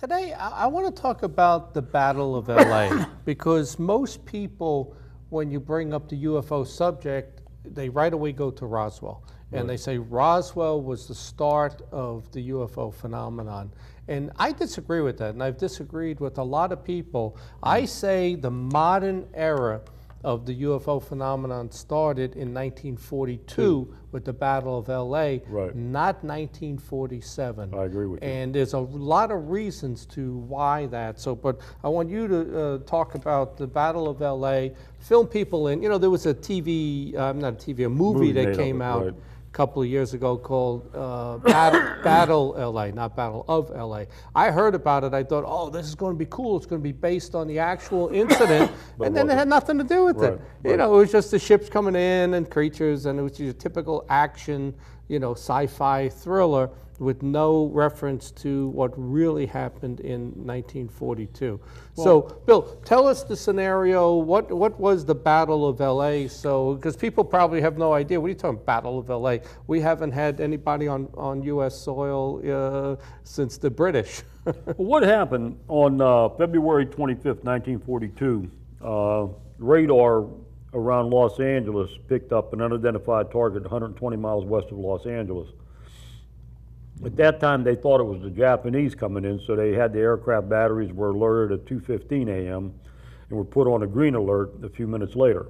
Today, I, I want to talk about the Battle of LA because most people, when you bring up the UFO subject, they right away go to Roswell. And they say Roswell was the start of the UFO phenomenon. And I disagree with that, and I've disagreed with a lot of people. I mm. say the modern era of the UFO phenomenon started in 1942 with the Battle of LA, Right. not 1947. I agree with you. And there's a lot of reasons to why that. So, but I want you to uh, talk about the Battle of LA, film people in. You know, there was a TV, uh, not a TV, a movie, Movie that came out right. A couple of years ago called uh, Battle, Battle LA, not Battle of LA. I heard about it. I thought, oh, this is going to be cool. It's going to be based on the actual incident, and then it had nothing to do with Right, it. You know, it was just the ships coming in and creatures, and it was your typical action, you know, sci-fi thriller with no reference to what really happened in 1942. so, Bill, tell us the scenario. What what was the Battle of L.A.? So, because people probably have no idea. What are you talking Battle of L.A.? We haven't had anybody on on U.S. soil uh, since the British. Well, what happened on uh, February 25th, 1942? Uh, radar around Los Angeles picked up an unidentified target 120 miles west of Los Angeles. At that time, they thought it was the Japanese coming in, so they had the aircraft batteries were alerted at 2:15 a.m. and were put on a green alert a few minutes later.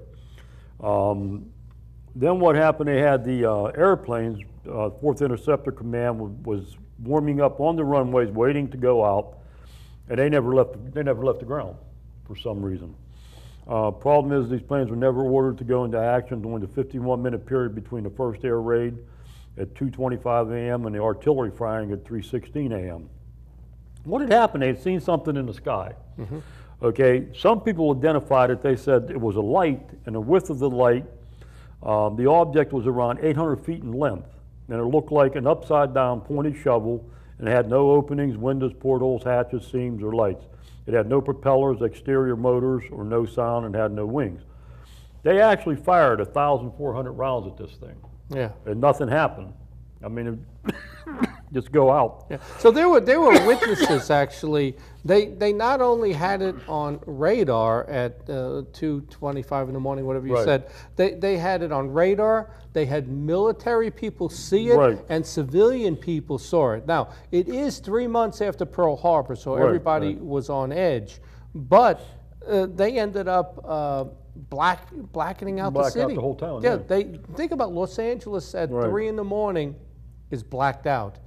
Um, then what happened? They had the uh, airplanes. Uh, Fourth Interceptor Command was, warming up on the runways, waiting to go out, and they never left. They never left the ground for some reason. Uh, problem is, these planes were never ordered to go into action during the 51-minute period between the first air raid at 2:25 a.m. and the artillery firing at 3:16 a.m. What had happened? They had seen something in the sky. Okay, some people identified it. They said it was a light, and the width of the light, um, the object was around 800 feet in length, and it looked like an upside-down pointed shovel, and it had no openings, windows, portholes, hatches, seams, or lights. It had no propellers, exterior motors, or no sound, and had no wings. They actually fired 1,400 rounds at this thing, yeah. and nothing happened. I mean, it just go out. Yeah. So there were there were witnesses actually. They they not only had it on radar at uh, two twenty five in the morning, whatever you Right. said. They they had it on radar. They had military people see it, Right. and civilian people saw it. Now it is three months after Pearl Harbor, so Right, everybody was on edge. But uh, they ended up. Uh, Black, blackening out Blacked the out city. the whole town, Yeah, yeah. they think about Los Angeles at Right. three in the morning is blacked out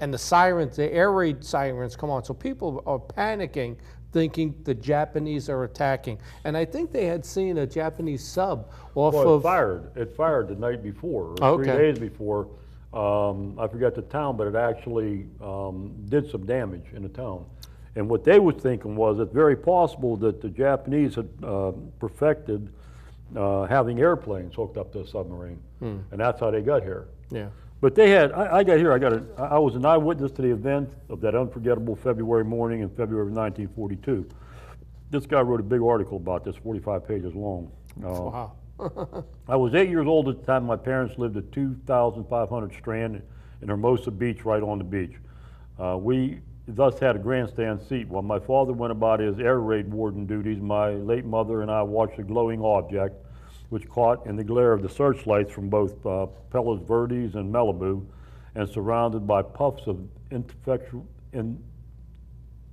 and the sirens, the air raid sirens come on. So people are panicking, thinking the Japanese are attacking. And I think they had seen a Japanese sub off Well, it of. fired. It fired the night before, or Okay. three days before. Um, I forgot the town, but it actually um, did some damage in the town. And what they was thinking was it's very possible that the Japanese had uh, perfected uh, having airplanes hooked up to a submarine, Hmm. and that's how they got here. Yeah. But they had, I, I got here, I got a, I was an eyewitness to the event of that unforgettable February morning in February of 1942. This guy wrote a big article about this, 45 pages long. Uh, Wow. I was eight years old at the time my parents lived at 2,500 Strand in Hermosa Beach, right on the beach. Uh, we thus had a grandstand seat. While my father went about his air raid warden duties, my late mother and I watched a glowing object, which caught in the glare of the searchlights from both uh, Palos Verdes and Malibu, and surrounded by puffs of ineffectual, in,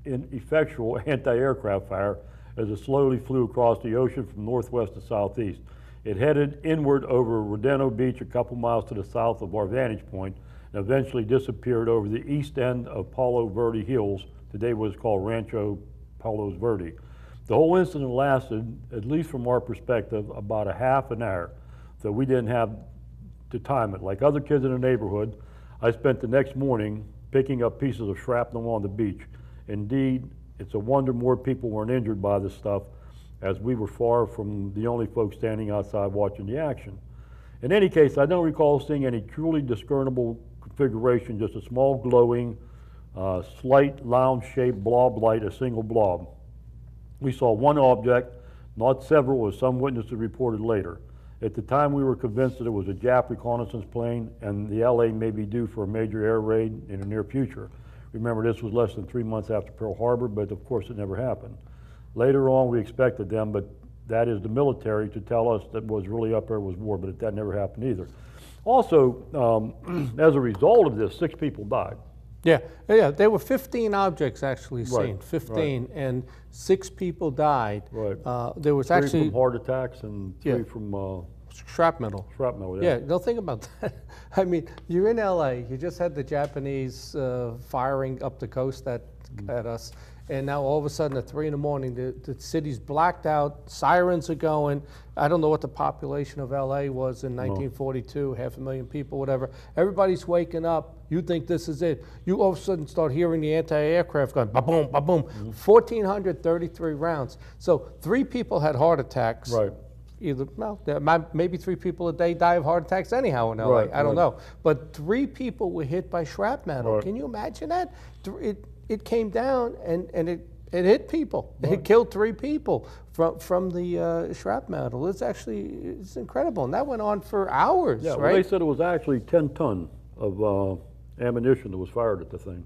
ineffectual anti-aircraft fire as it slowly flew across the ocean from northwest to southeast. It headed inward over Redondo Beach a couple miles to the south of our vantage point and eventually disappeared over the east end of Palo Verde Hills, today what is called Rancho Palos Verde. The whole incident lasted, at least from our perspective, about a half an hour, so we didn't have to time it. Like other kids in the neighborhood, I spent the next morning picking up pieces of shrapnel on the beach. Indeed, it's a wonder more people weren't injured by this stuff, as we were far from the only folks standing outside watching the action. In any case, I don't recall seeing any truly discernible configuration, just a small glowing, uh, slight lounge-shaped blob light, a single blob. We saw one object, not several, as some witnesses reported later. At the time, we were convinced that it was a Jap reconnaissance plane and the LA may be due for a major air raid in the near future. Remember, this was less than three months after Pearl Harbor, but of course it never happened. Later on, we expected them, but that is the military to tell us that was really up there was war, but that never happened either. Also, um, as a result of this, six people died. Yeah, yeah, there were 15 objects actually seen, right. 15, and six people died. Right. Uh, There was Three actually from heart attacks and three Yeah. from uh, shrapnel. shrapnel. Yeah, don't think about that. I mean, you're in LA, you just had the Japanese uh, firing up the coast at, Mm-hmm. at us, and now all of a sudden at three in the morning, the, the city's blacked out, sirens are going. I don't know what the population of LA was in 1942, half a million people, whatever. Everybody's waking up. You think this is it. You all of a sudden start hearing the anti-aircraft going ba-boom, ba-boom. Mm-hmm. 1,433 rounds. So three people had heart attacks Right. either well maybe three people a day die of heart attacks anyhow in LA. Right, I don't right. know, but three people were hit by shrapnel. Right. Can you imagine that? Th- It it came down and and it. It hit people. It killed three people from from the uh, shrapnel. It's actually it's incredible, and that went on for hours, Yeah, well, they said it was actually 10 ton of uh, ammunition that was fired at the thing.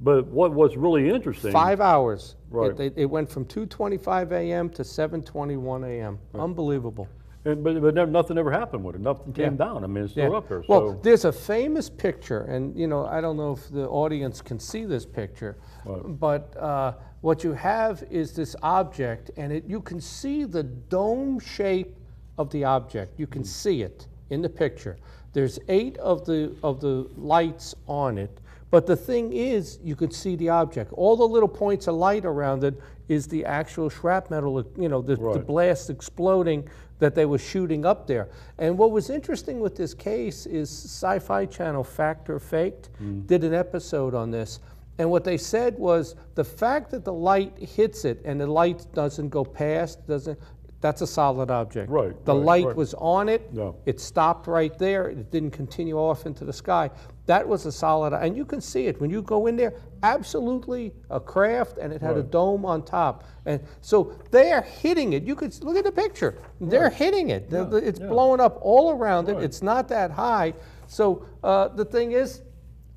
But what was really interesting, Five hours. Right. It, it, it went from 2:25 a.m. to 7:21 a.m. Unbelievable. And, but, but never, nothing ever happened with it. Nothing came Yeah. down. I mean, it's still up there. Well, there's a famous picture, and you know, I don't know if the audience can see this picture, Right. but uh, what you have is this object, and it, you can see the dome shape of the object. You can Mm. see it in the picture. There's eight of the of the lights on it, but the thing is, you can see the object. All the little points of light around it is the actual shrapnel. You know, the, the blast exploding that they were shooting up there. And what was interesting with this case is Sci-Fi Channel Fact or Faked mm. did an episode on this. And what they said was the fact that the light hits it and the light doesn't go past, doesn't that's a solid object. Right, The right, light right. was on it. Yeah. It stopped right there. It didn't continue off into the sky. That was a solid, and you can see it when you go in there. Absolutely a craft, and it had a dome on top. And so they are hitting it. You could look at the picture. They're hitting it. The- it's yeah. blowing up all around it. It's not that high. So uh, the thing is,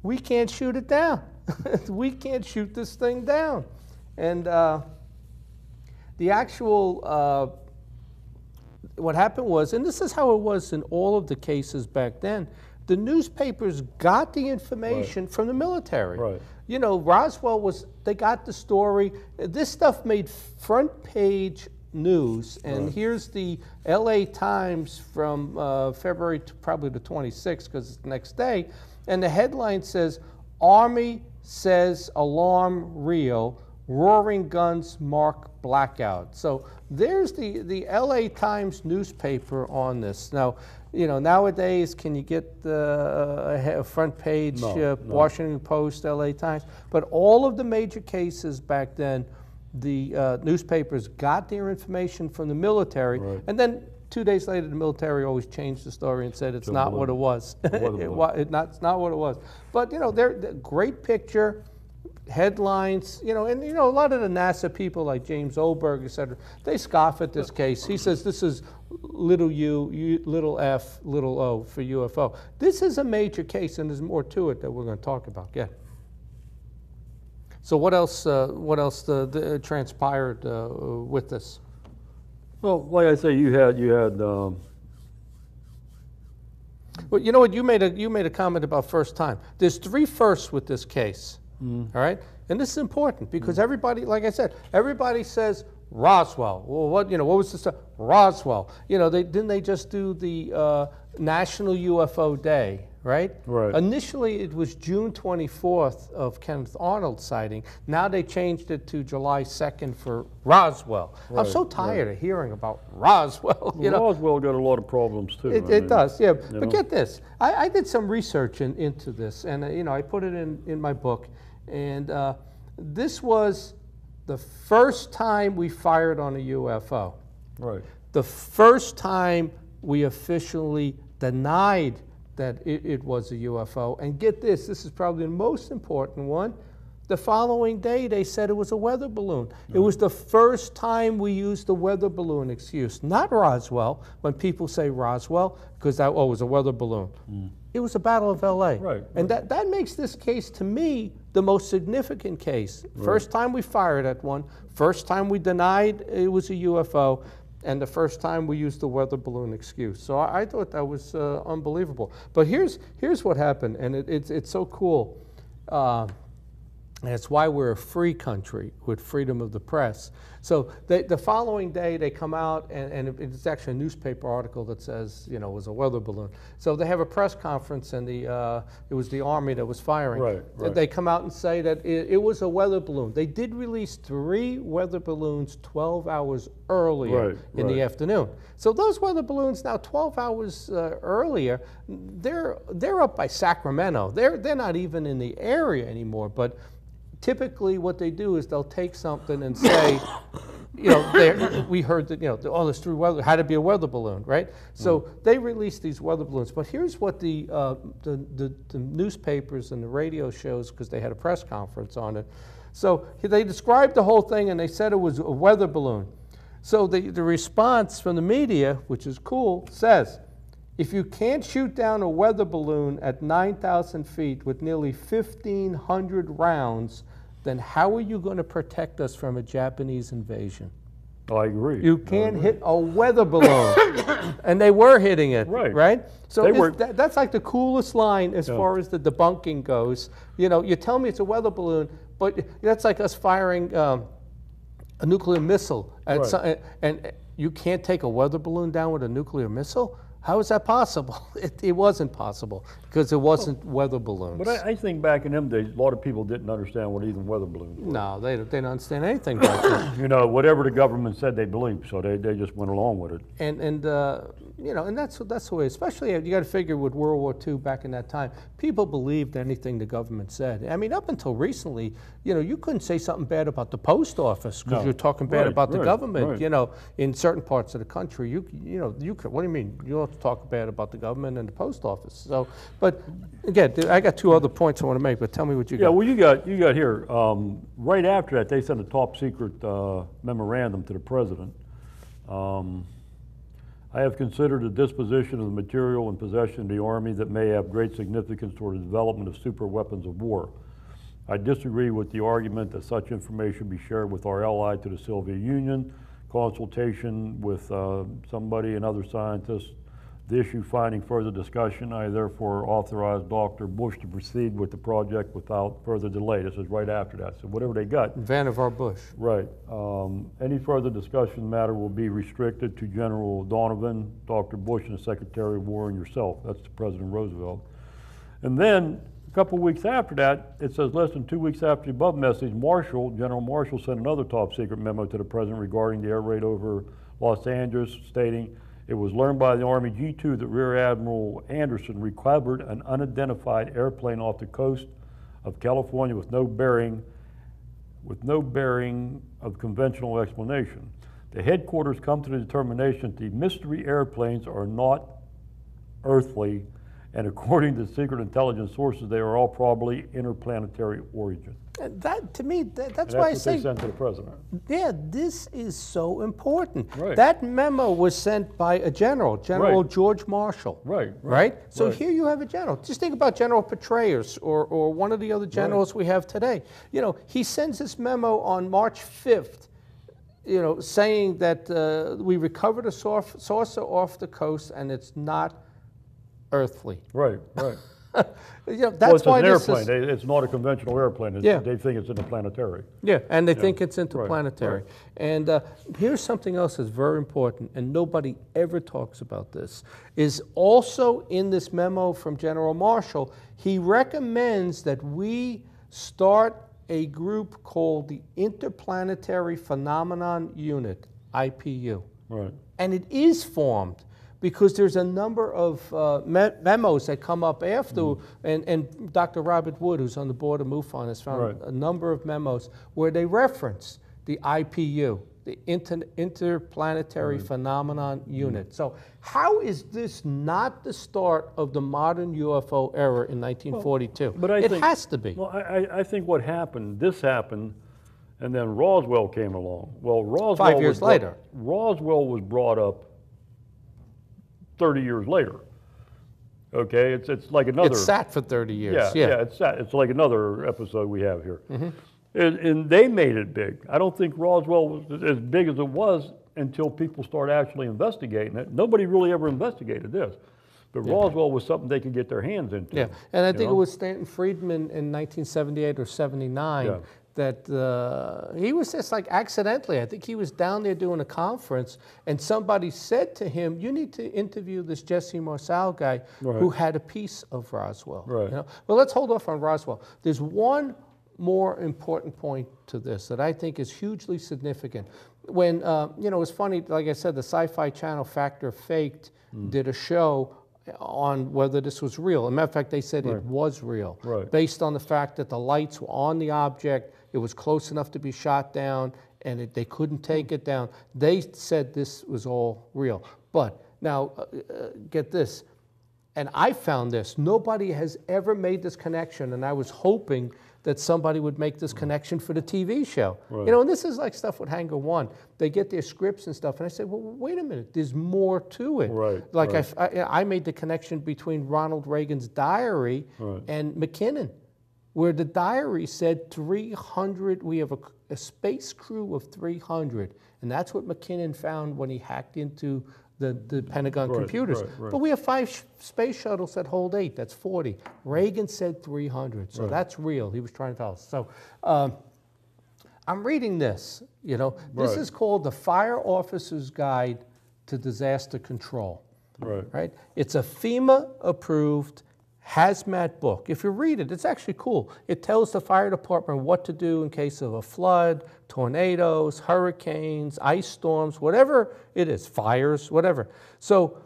we can't shoot it down. we can't shoot this thing down. And uh, the actual uh, what happened was, and this is how it was in all of the cases back then, the newspapers got the information from the military. Right. You know, Roswell was, they got the story. This stuff made front page news, and here's the LA Times from uh, February, probably the 26th, because it's the next day, and the headline says, Army says alarm real, roaring guns mark blackout. So there's the, the LA Times newspaper on this. Now, you know, nowadays, can you get the a front page No, uh, no. Washington Post, LA Times? But all of the major cases back then, the uh, newspapers got their information from the military, Right. and then two days later, the military always changed the story and said it's not what- it was. what it it was. wa- it not, it's not what it was. But you know, they're, they're great picture, headlines. You know, and you know a lot of the NASA people like James Oberg, et cetera, they scoff at this case. He says this is little u, u, little f, little o for UFO. This is a major case, and there's more to it that we're going to talk about. Yeah. So what else? Uh, what else uh, the, transpired uh, with this? well, like I say, you had you had um, Well, you know what? You made a you made a comment about first time. There's three firsts with this case. Mm. all right, and this is important because everybody, like I said, everybody says Roswell. Well, what you know? What was this? Roswell. You know, they didn't they just do the uh, National UFO Day, right? Right. Initially, it was June 24th of Kenneth Arnold sighting. Now they changed it to July 2nd for Roswell. I'm so tired of hearing about Roswell. You know, Roswell got a lot of problems too. it, it mean, does, yeah. But know. get this, I, I did some research in, into this, and uh, you know, I put it in, in my book, and uh, this was the first time we fired on a UFO. Right. The first time we officially denied that it, it was a UFO. And get this, this is probably the most important one. The following day, they said it was a weather balloon. It was the first time we used the weather balloon excuse, not Roswell, when people say Roswell, because that oh, it was a weather balloon. It was a Battle of LA. Right, And that, that makes this case, to me, the most significant case. First time we fired at one, first time we denied it was a UFO, and the first time we used the weather balloon excuse. So I, I thought that was uh, unbelievable. But here's, here's what happened, and it, it's, it's so cool. Uh, and it's why we're a free country with freedom of the press. So they, the following day, they come out, and, and it's actually a newspaper article that says, you know, it was a weather balloon. So they have a press conference, and the, uh, it was the Army that was firing. Right, right. They come out and say that it, it was a weather balloon. They did release three weather balloons 12 hours earlier Right, in the afternoon. So those weather balloons now 12 hours uh, earlier, they're they're up by Sacramento. They're they're not even in the area anymore. But typically, what they do is they'll take something and say. You know, we heard that, you know, oh, this three weather, had to be a weather balloon, right? So they released these weather balloons. But here's what the, uh, the, the, the newspapers and the radio shows, because they had a press conference on it. So they described the whole thing and they said it was a weather balloon. So the, the response from the media, which is cool, says if you can't shoot down a weather balloon at 9,000 feet with nearly 1,500 rounds, then how are you going to protect us from a Japanese invasion? I agree. You can't hit a weather balloon. and they were hitting it, Right. right? So They were- that, that's like the coolest line as far as the debunking goes. You know, you tell me it's a weather balloon, but that's like us firing um, a nuclear missile. At Right. some, and you can't take a weather balloon down with a nuclear missile? How is that possible? It, it wasn't possible because it wasn't weather balloons. But I, I think back in them days, a lot of people didn't understand what even weather balloons were. no, they, they don't understand anything about that. You know, whatever the government said, they believed, so they, they just went along with it. and and uh, you know, and that's that's the way. Especially you got to figure with World War II back in that time, people believed anything the government said. I mean, up until recently, you know, you couldn't say something bad about the post office because No. you're talking bad Right, about the right, government. right. You know, in certain parts of the country, you you know, you could. What do you mean? You don't talk bad about the government and the post office. So, but again, I got two other points I want to make. But tell me what you Yeah, got. Yeah, well, you got, you got here, um, right after that, they sent a top secret, uh, memorandum to the president. Um, I have considered the disposition of the material in possession of the Army that may have great significance toward the development of super weapons of war. I disagree with the argument that such information be shared with our ally to the Soviet Union, consultation with uh, somebody and other scientists. The issue finding further discussion, I therefore authorize Dr. Bush to proceed with the project without further delay. This is right after that, so whatever they got, Vannevar Bush. Right. Um, Any further discussion the matter will be restricted to General Donovan, Dr. Bush, and the Secretary of War, and yourself. That's President Roosevelt. And then, a couple weeks after that, it says less than two weeks after the above message, Marshall, General Marshall sent another top secret memo to the President regarding the air raid over Los Angeles, stating, it was learned by the Army G2 that Rear Admiral Anderson recovered an unidentified airplane off the coast of California with no bearing with no bearing of conventional explanation. The headquarters come to the determination that the mystery airplanes are not earthly, and according to secret intelligence sources, they are all probably interplanetary origin. That to me, that, that's And why I that's what they sent to the president. Yeah, this is so important. Right. That memo was sent by a general, General Right. George Marshall. Right, right, Right? So here you have a general. Just think about General Petraeus or, or one of the other generals we have today. You know, he sends this memo on March 5th, you know, saying that uh, we recovered a saucer off the coast and it's not earthly. Right, right. You know, well, that's it's why an this airplane. is. It's not a conventional airplane. It's- Yeah. They think it's interplanetary. Yeah, and they think it's interplanetary. right. And uh, here's something else that's very important, and nobody ever talks about this, is also in this memo from General Marshall, he recommends that we start a group called the Interplanetary Phenomenon Unit, IPU. Right. And it is formed because there's a number of uh, me- memos that come up after, Mm. and, and Dr. Robert Wood, who's on the board of MUFON, has found Right. a number of memos where they reference the IPU, the Inter- Interplanetary Phenomenon Unit. So, how is this not the start of the modern UFO era in 1942? But I it think, has to be. Well, I, I, think what happened, this happened, and then Roswell came along. Well, Roswell Five was years later. Okay, it's, it's like another. It sat for 30 years. Yeah, Yeah. yeah, it's, that- it's like another episode we have here. Mm-hmm. And, and they made it big. I don't think Roswell was as big as it was until people started actually investigating it. Nobody really ever investigated this. But Roswell was something they could get their hands into. Yeah, and I think it was Stanton Friedman in 1978 or 79 Yeah. That uh, he was just like accidentally. I think he was down there doing a conference, and somebody said to him, "You need to interview this Jesse Marcel guy who had a piece of Roswell." Right. You know? Well, let's hold off on Roswell. There's one more important point to this that I think is hugely significant. When uh, you know, it's funny. Like I said, the Sci-Fi Channel Fact or Faked Hmm. did a show on whether this was real. As a matter of fact, they said it was real, Right. based on the fact that the lights were on the object, it was close enough to be shot down, and it, they couldn't take it down. They said this was all real. But now, uh, uh, get this, and I found this. Nobody has ever made this connection, and I was hoping that somebody would make this connection for the TV show. You know, and this is like stuff with Hangar One. They get their scripts and stuff, and I said, well, wait a minute, there's more to it. Right, Like I right. f- I, I made the connection between Ronald Reagan's diary Right. and McKinnon, where the diary said 300, we have a, a space crew of 300. And that's what McKinnon found when he hacked into the, the Pentagon Right, computers. right, right. But we have five sh- space shuttles that hold eight, that's 40. Reagan said 300, so that's real. He was trying to tell us. So um, I'm reading this, you know, this is called the Fire Officer's Guide to Disaster Control Right. right? It's a FEMA approved hazmat book. If you read it, it's actually cool. It tells the fire department what to do in case of a flood, tornadoes, hurricanes, ice storms, whatever it is, fires, whatever. So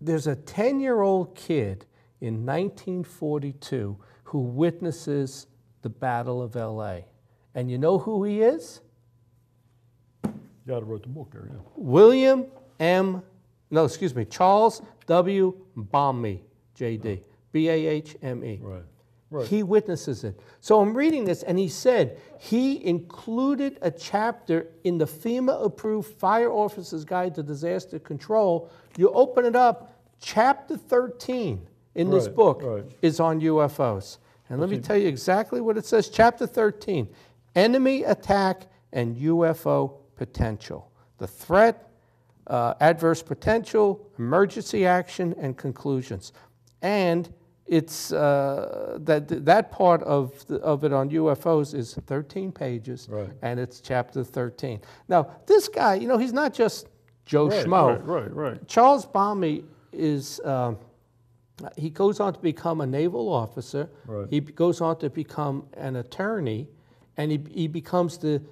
there's a 10 year old kid in 1942 who witnesses the Battle of LA. And you know who he is? Yeah, I wrote the book there, yeah. William M. No, excuse me, Charles W. Bahme, J.D. B A H M E. Right. Right. He witnesses it. So I'm reading this, and he said he included a chapter in the FEMA approved Fire Officer's Guide to Disaster Control. You open it up, chapter 13 in this Right, book right. is on UFOs. And let me tell you exactly what it says. Chapter 13 Enemy Attack and UFO Potential. The threat, uh, adverse potential, emergency action, and conclusions. And it's uh, that that part of the, of it on UFOs is 13 pages, Right. and it's chapter 13. Now, this guy, you know, he's not just Joe Right, Schmo. Right, right, right. Charles Bahme is, um, he goes on to become a naval officer. Right. He goes on to become an attorney, and he, he becomes the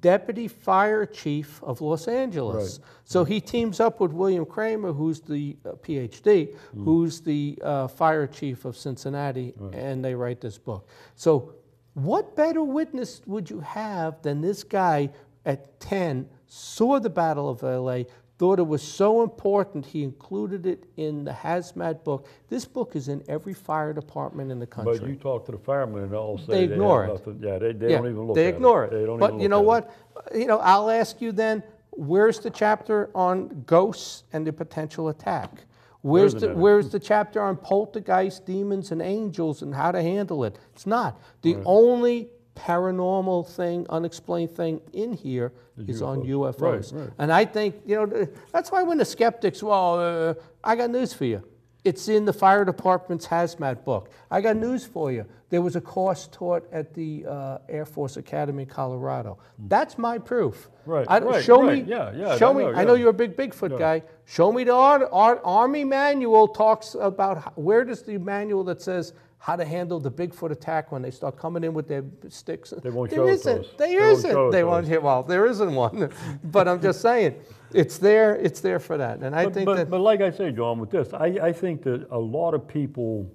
deputy fire chief of Los Angeles. So he teams up with William Kramer, who's the uh, PhD, who's the uh, fire chief of Cincinnati, and they write this book. So, what better witness would you have than this guy at 10 saw the Battle of LA, thought it was so important he included it in the hazmat book. This book is in every fire department in the country. But you talk to the firemen and they'll say They they ignore it. nothing- Yeah, they, they Yeah, don't even look They at it. ignore it. They don't but you know at it. what? You know, I'll ask you then. Where's the chapter on ghosts and the potential attack? Where's the? Where's the chapter on poltergeist, demons, and angels and how to handle it? It's not. The only paranormal thing, unexplained thing in here here is on UFOs. UFOs. Right, right. And I think, you know, that's why when the skeptics, well, uh, I got news for you. It's in the fire department's hazmat book. I got news for you. There was a course taught at the uh, Air Force Academy in Colorado. That's my proof. Hmm. Right, I right, show right. me. Yeah, yeah, Show I me. know, I know you're a big Bigfoot guy. Show me the art, art, Army manual talks about how, where does the manual that says how to handle the Bigfoot attack when they start coming in with their sticks. They won't there show isn't, us. There They won't isn't. show They won't. Well, there isn't one, but I'm just saying, it's there. It's there for that. And I But, think but, that but like I say, John, with this, I, I think that a lot of people,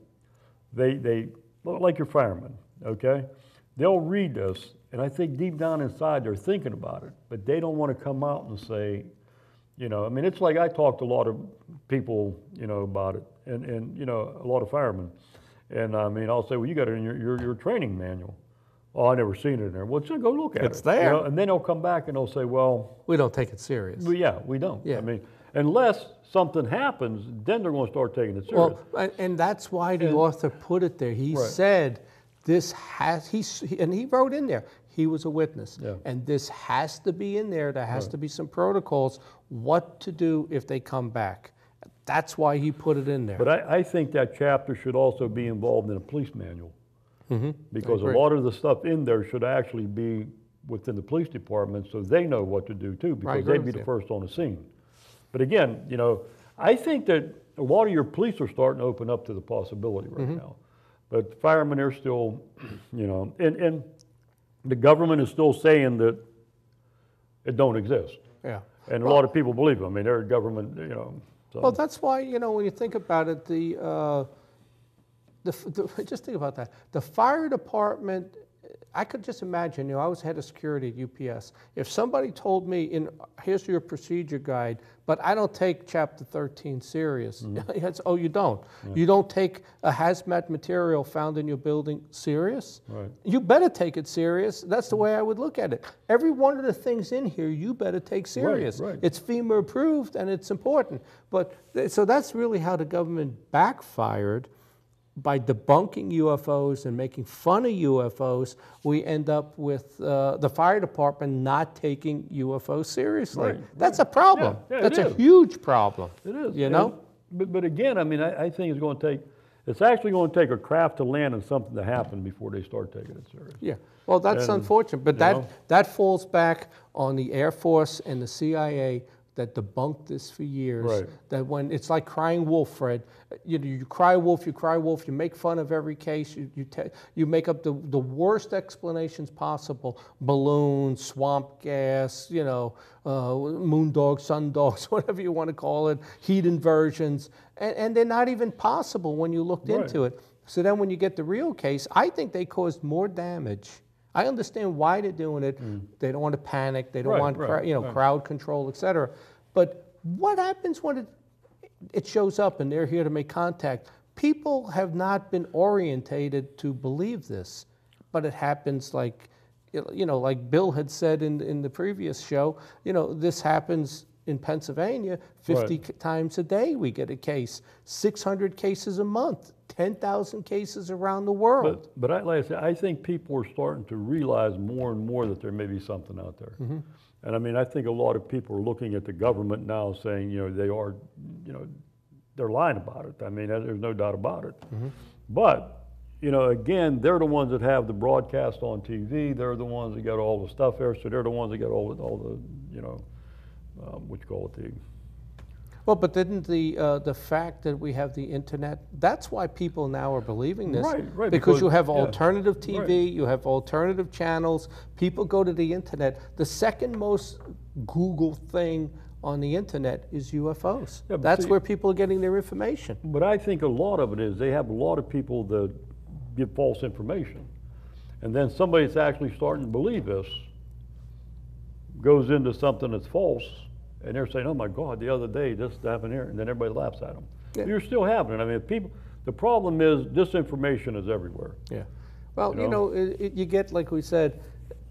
they, they, like your firemen, okay? They'll read this, and I think deep down inside they're thinking about it, but they don't want to come out and say, you know, I mean, it's like I talked to a lot of people, you know, about it, and, and you know, a lot of firemen. And I mean, I'll say, well, you got it in your, your, your training manual. Oh, I never seen it in there. Well, just go look at It's it. you there. know, and then they'll come back and they'll say, well, we don't take it serious. well, yeah, we don't. Yeah. I mean, Unless something happens, then they're gonna start taking it serious. Well, and, and that's why the author put it there. He Right. said, this has, he, and he wrote in there, he was a witness. Yeah. And this has to be in there, there has to be some protocols, what to do if they come back. That's why he put it in there. But I, I think that chapter should also be involved in a police manual. Because a lot of the stuff in there should actually be within the police department, so they know what to do too, because they'd be the you. first on the scene. But again, you know, I think that a lot of your police are starting to open up to the possibility right Mm-hmm. now. But firemen are still, you know, and, and the government is still saying that it don't exist. Yeah. And a lot of people believe it. I mean, they're government, you know, so. Well, that's why, you know, when you think about it, the, uh, the, the, just think about that. The fire department, I could just imagine, you know, I was head of security at UPS. If somebody told me, in, here's your procedure guide, but I don't take chapter 13 serious. Mm-hmm. It's, oh, you don't? You don't take a hazmat material found in your building serious? Right. You better take it serious. That's the way I would look at it. Every one of the things in here, you better take serious. right. It's FEMA approved and it's important. But so that's really how the government backfired by debunking UFOs and making fun of UFOs. We end up with uh, the fire department not taking UFOs seriously. Right, That's a problem. Yeah, yeah, that's a huge problem. It is. You know? But, but again, I mean, I, I think it's gonna take, it's actually gonna take a craft to land and something to happen before they start taking it serious. Yeah. Well, that's And, unfortunate, but that, know? that falls back on the Air Force and the CIA that debunked this for years. Right. That when it's like crying wolf, Fred. You, know, you cry wolf, you cry wolf. You make fun of every case. You you, you make up the, the worst explanations possible: balloons, swamp gas, you know, uh, moon dogs, sun dogs, whatever you want to call it, heat inversions, and, and they're not even possible when you looked Right. into it. So then, when you get the real case, I think they caused more damage. I understand why they're doing it. Mm. They don't want to panic. They don't Right, want right, you know right. crowd control, et cetera. But what happens when it it shows up and they're here to make contact? People have not been orientated to believe this, but it happens like you know, like Bill had said in in the previous show. You know, this happens in Pennsylvania 50 Right. times a day. We get a case, 600 cases a month, 10,000 cases around the world. But, but I, like I said, I think people are starting to realize more and more that there may be something out there. Mm-hmm. And I mean, I think a lot of people are looking at the government now saying, you know, they are, you know, they're lying about it. I mean, there's no doubt about it. Mm-hmm. But, you know, again, they're the ones that have the broadcast on TV. They're the ones that got all the stuff there. So they're the ones that got all, the- all the, you know, um, what you call it, the, Well, but didn't the, uh, the fact that we have the internet, that's why people now are believing this. Right, right, Because you because- have yeah. alternative TV, Right. you have alternative channels, people go to the internet. The second most Google thing on the internet is UFOs. Yeah, That's see- where people are getting their information. But I think a lot of it is they have a lot of people that give false information. And then somebody that's actually starting to believe this goes into something that's false, and they're saying, oh my God, the other day this happened here, and then everybody laughs at them. Yeah. You're still having it. I mean, people, the problem is disinformation is everywhere. Yeah. Well, You you know, it, it, you get, like we said,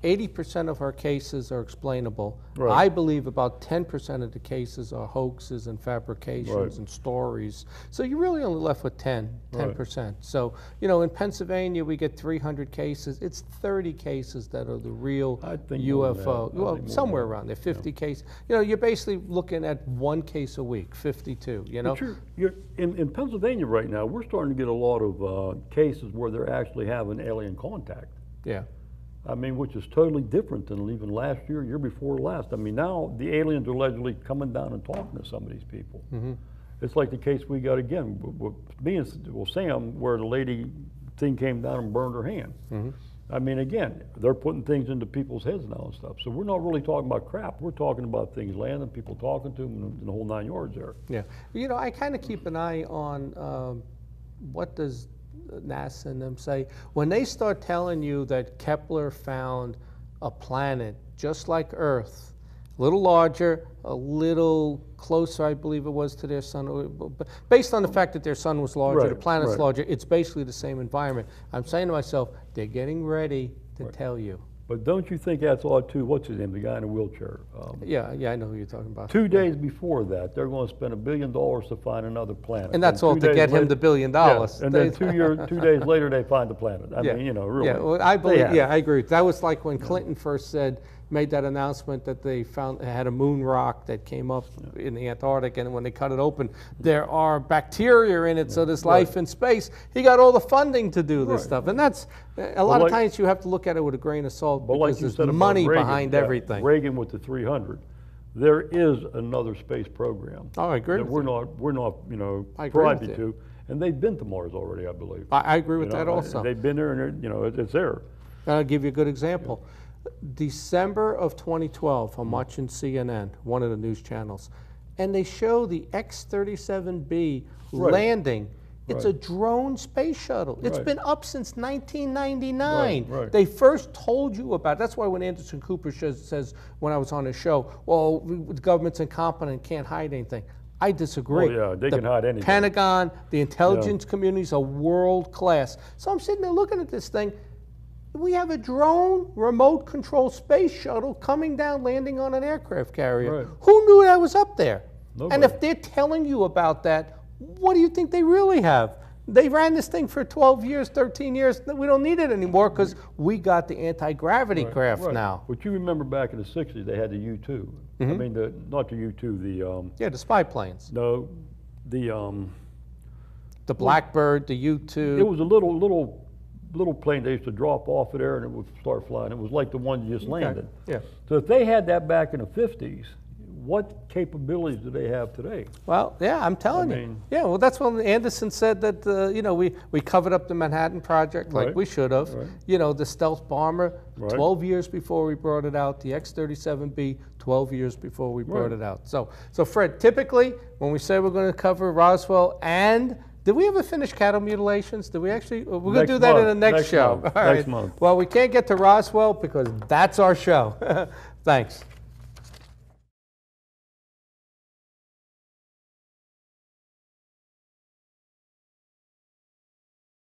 80% of our cases are explainable. Right. I believe about 10% of the cases are hoaxes and fabrications Right. and stories. So you're really only left with 10, Right. 10%. So, you know, in Pennsylvania, we get 300 cases. It's 30 cases that are the real UFO. Well, somewhere around there, 50 cases. You know, you're basically looking at one case a week, 52, you know? You're, you're, in, in Pennsylvania right now, we're starting to get a lot of uh, cases where they're actually having alien contact. Yeah. I mean, which is totally different than even last year, year before last. I mean, now the aliens are allegedly coming down and talking to some of these people. It's like the case we got again, w- w- me and well, Sam, where the lady thing came down and burned her hand. I mean, again, they're putting things into people's heads now and stuff. So we're not really talking about crap. We're talking about things landing, people talking to them, and the whole nine yards there. Yeah, you know, I kind of keep an eye on um, what does NASA and them say when they start telling you that Kepler found a planet just like Earth, a little larger, a little closer, I believe it was to their sun. uh, but Based on the fact that their sun was larger, the planet's right. larger, it's basically the same environment. I'm saying to myself, they're getting ready to tell you. But don't you think that's odd too? What's his name, the guy in a wheelchair? Um, Yeah, yeah, I know who you're talking about. Two days before that, they're gonna spend a billion dollars to find another planet. And that's all to get him the billion dollars. Yeah. And then two year, two days later, they find the planet. I Yeah, mean, you know, really. Yeah, well, I believe, yeah. I agree. That was like when Clinton first said, made that announcement that they found, had a moon rock that came up in the Antarctic, and when they cut it open, there are bacteria in it, so there's life in space. He got all the funding to do this Right. stuff, and that's, a lot of like- times you have to look at it with a grain of salt, But like because you there's money Reagan, behind yeah, everything. Reagan with the three hundred, there is another space program. Oh, I agree that we're you. not, we're not, you know, privy you. to, and they've been to Mars already, I believe. I, I agree with You that also. They've been there and, you know, it- it's there. I'll give you a good example. December of 2012, Mm. I'm watching CNN, one of the news channels, and they show the X-37B Right. landing. It's a drone space shuttle. It's Right. been up since 1999. Right, right. They first told you about. it. That's why when Anderson Cooper says, says when I was on his show, well, the government's incompetent, can't hide anything. I disagree. Oh, yeah, they The can hide anything. Pentagon, the intelligence communities are world class. So I'm sitting there looking at this thing. We have a drone remote control space shuttle coming down, landing on an aircraft carrier. Right. Who knew that was up there? And if they're telling you about that, what do you think they really have? They ran this thing for 12 years, 13 years. We don't need it anymore because we got the anti gravity craft Right. now. But you remember back in the sixties, they had the U two. I Mm-hmm. mean, the, not the U two, the, um, Yeah, the spy planes, no, the, um, the Blackbird, the U 2. it was a little, little, little plane they used to drop off of there and it would start flying. It was like the one you just landed. Yeah. So if they had that back in the fifties, what capabilities do they have today? Well, yeah, I'm telling you. mean- Yeah, well, that's when Anderson said that, uh, you know, we, we covered up the Manhattan Project like Right, we should have. right. You know, the stealth bomber, Right. 12 years before we brought it out. The X-37B, 12 years before we brought it out. So, so Fred, typically when we say we're going to cover Roswell and did we ever finish cattle mutilations? Did we actually? We're going to do that in the next, next show. month, All next month. Well, we can't get to Roswell because that's our show. Thanks.